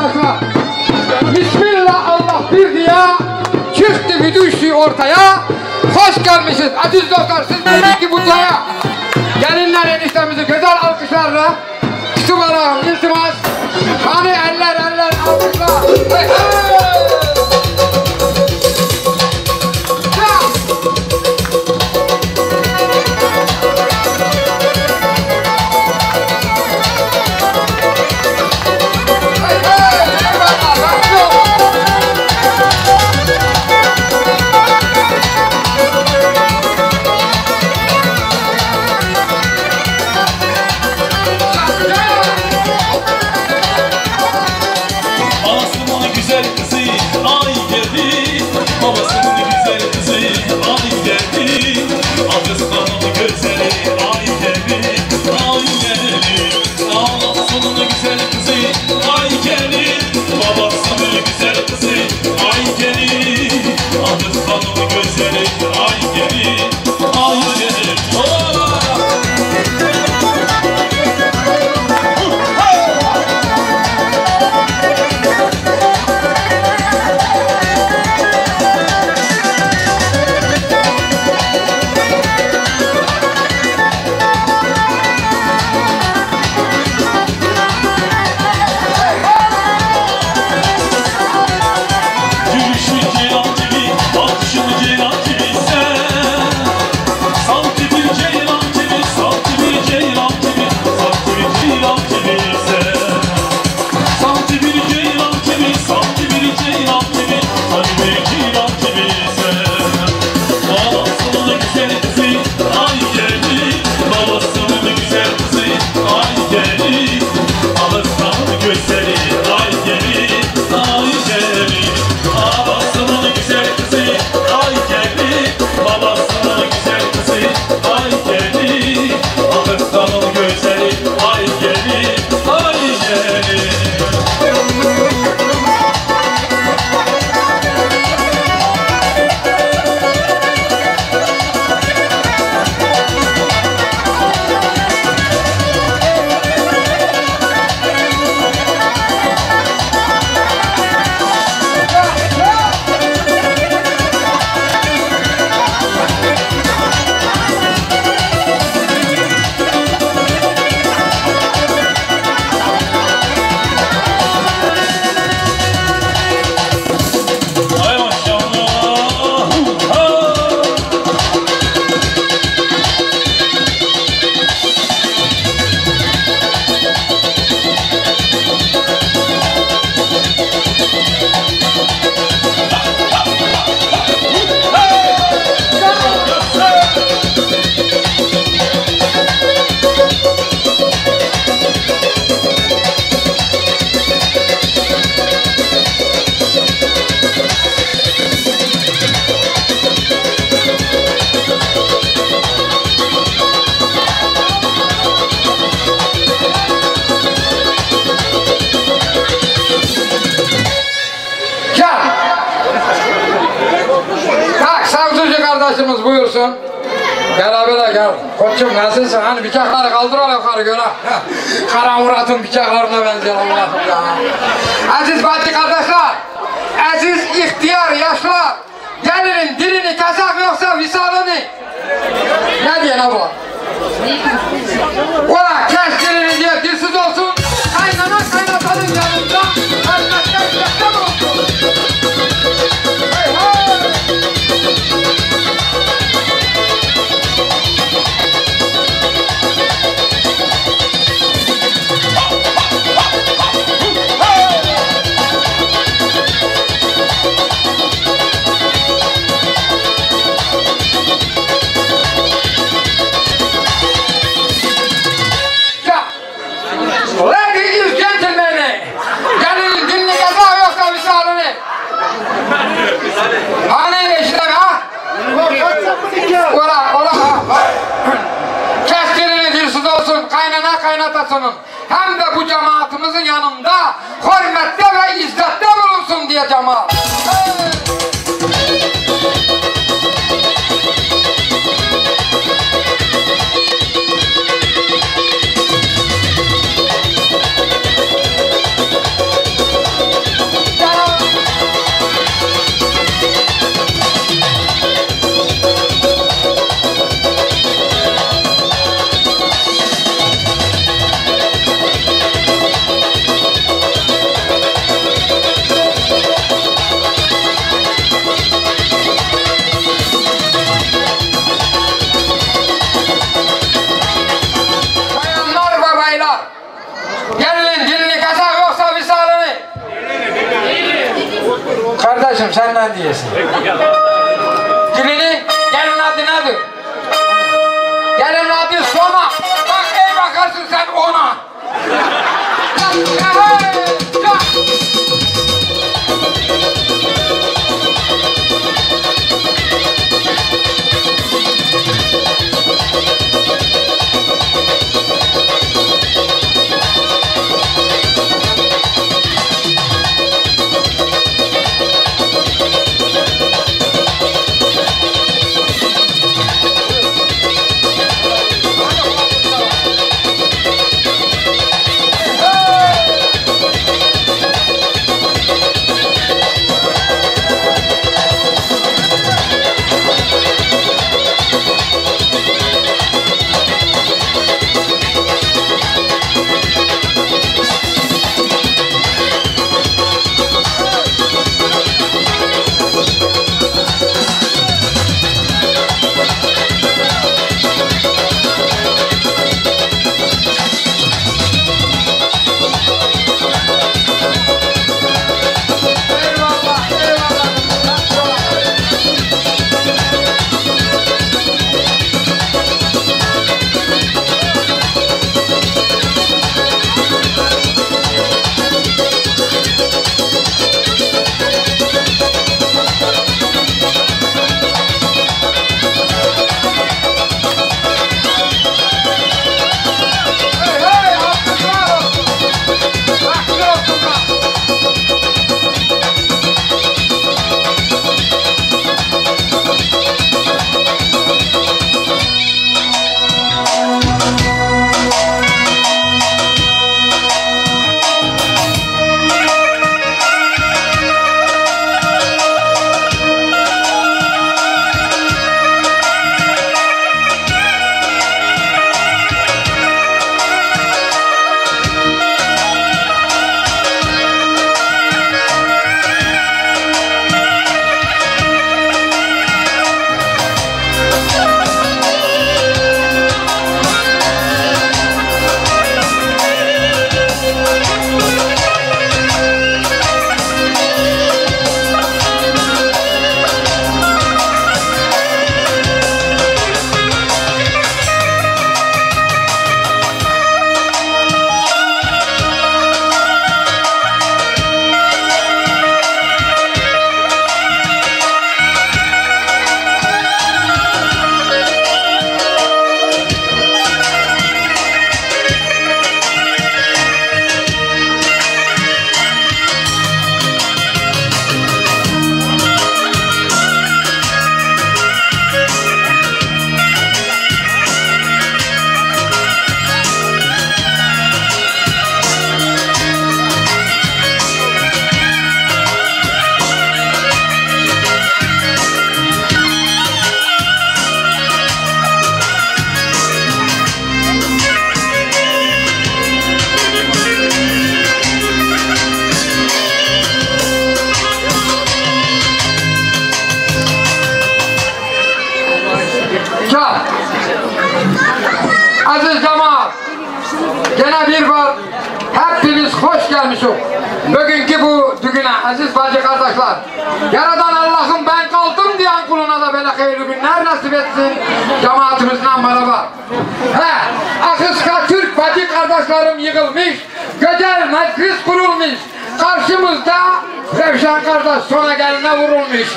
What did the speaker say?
arasına Bismillah Allah bir diye çıktı bir düştü ortaya. Hoş gelmişiz aziz dostlar siz de ki butaya Gelinler eniştemizi güzel alkışlarla Kütüphanağım iltimas Hani eller eller alkışlar hey, hey. kardeşimiz buyursun. Beraber gel. Koçum nasılsın? Hani bıçakları kaldır kaldırar yukarı göre. Kara Murat'ın bıçaklarına benziyor Allah'ım ya. Aziz Batı kardeşler. Aziz ihtiyar yaşlar. Gelinin dilini kesek yoksa visalini. Ne diyen bu? Ei! Koçum sen ne diyorsun? Gülünün gelin adı nedir? Gelin adı Sona. Bacı kardeşler. Yaradan Allah'ım ben kaldım diyen kuluna da böyle hayırlı günler nasip etsin. Cemaatimizden merhaba. He, Akıska Türk bacı kardeşlerim yığılmış. Güzel meclis kurulmuş. Karşımızda Revşan kardeş sona geline vurulmuş.